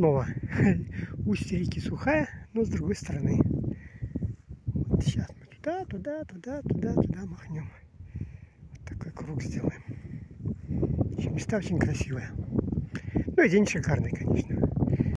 Снова устье реки сухая, но с другой стороны. Вот сейчас мы туда, туда, туда, туда, туда махнем. Вот такой круг сделаем. Места очень красивые. Ну и день шикарный, конечно.